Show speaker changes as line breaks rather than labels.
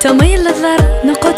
تميل الذر
نقط